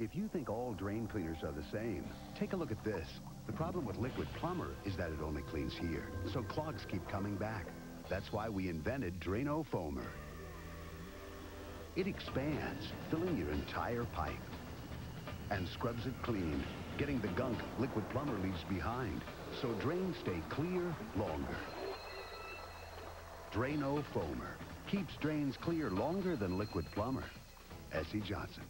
If you think all drain cleaners are the same, take a look at this. The problem with Liquid Plumr is that it only cleans here, so clogs keep coming back. That's why we invented Drano Foamer. It expands, filling your entire pipe and scrubs it clean, getting the gunk Liquid Plumr leaves behind, so drains stay clear longer. Drano Foamer keeps drains clear longer than Liquid Plumr. S.C. Johnson.